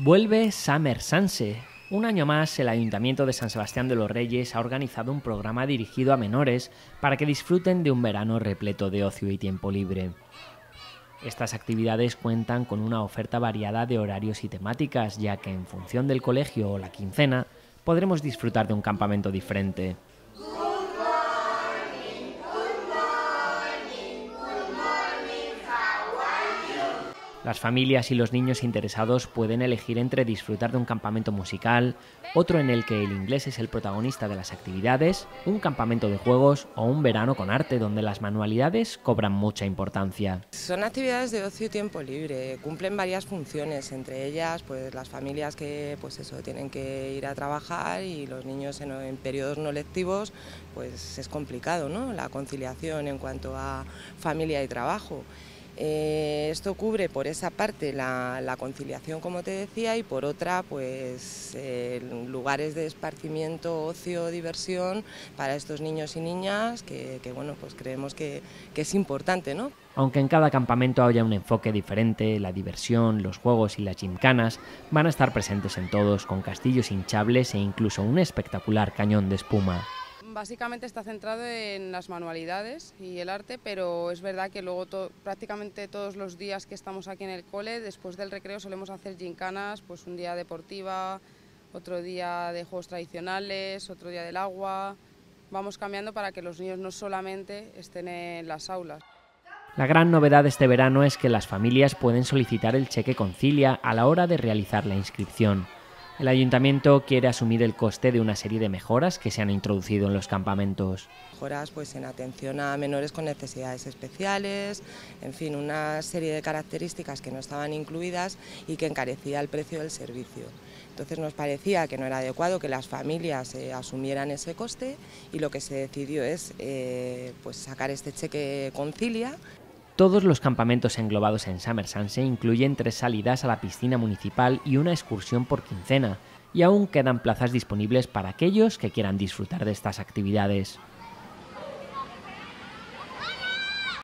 Vuelve Summer Sanse. Un año más, el Ayuntamiento de San Sebastián de los Reyes ha organizado un programa dirigido a menores para que disfruten de un verano repleto de ocio y tiempo libre. Estas actividades cuentan con una oferta variada de horarios y temáticas, ya que en función del colegio o la quincena podremos disfrutar de un campamento diferente. Las familias y los niños interesados pueden elegir entre disfrutar de un campamento musical, otro en el que el inglés es el protagonista de las actividades, un campamento de juegos o un verano con arte donde las manualidades cobran mucha importancia. Son actividades de ocio y tiempo libre, cumplen varias funciones, entre ellas pues las familias que pues eso tienen que ir a trabajar y los niños en, en periodos no lectivos pues es complicado, ¿no? La conciliación en cuanto a familia y trabajo. Eh, esto cubre por esa parte la, conciliación, como te decía, y por otra, pues eh, lugares de esparcimiento, ocio, diversión para estos niños y niñas, que, bueno, pues creemos que, es importante, ¿no? Aunque en cada campamento haya un enfoque diferente, la diversión, los juegos y las gimcanas van a estar presentes en todos, con castillos hinchables e incluso un espectacular cañón de espuma. Básicamente está centrado en las manualidades y el arte, pero es verdad que luego prácticamente todos los días que estamos aquí en el cole, después del recreo solemos hacer gincanas, pues un día deportiva, otro día de juegos tradicionales, otro día del agua. Vamos cambiando para que los niños no solamente estén en las aulas. La gran novedad de este verano es que las familias pueden solicitar el cheque concilia a la hora de realizar la inscripción. El ayuntamiento quiere asumir el coste de una serie de mejoras que se han introducido en los campamentos. Mejoras pues, en atención a menores con necesidades especiales, en fin, una serie de características que no estaban incluidas y que encarecía el precio del servicio. Entonces nos parecía que no era adecuado que las familias eh, asumieran ese coste y lo que se decidió es eh, pues sacar este cheque concilia todos los campamentos englobados en Summer Sunset incluyen tres salidas a la piscina municipal y una excursión por quincena, y aún quedan plazas disponibles para aquellos que quieran disfrutar de estas actividades.